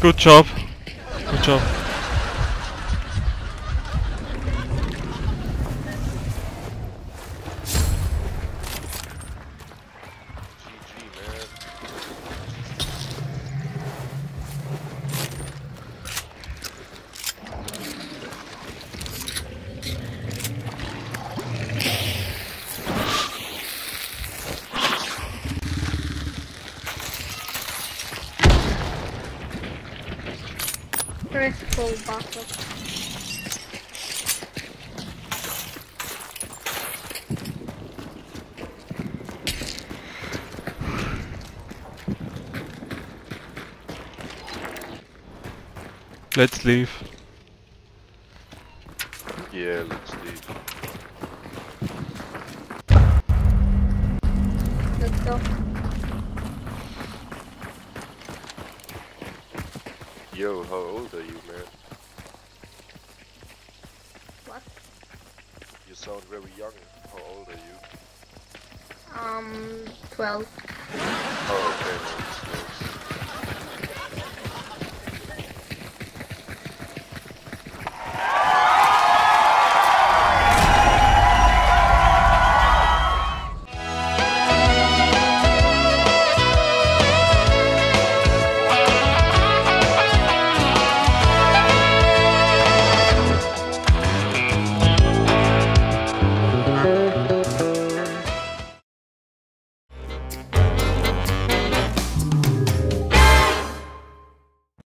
Good job. Good job. There is full bottle. Let's leave. Yeah, let's leave. Let's go. Yo, how old are you, man? What? You sound very young. How old are you? Um, 12. Oh, okay.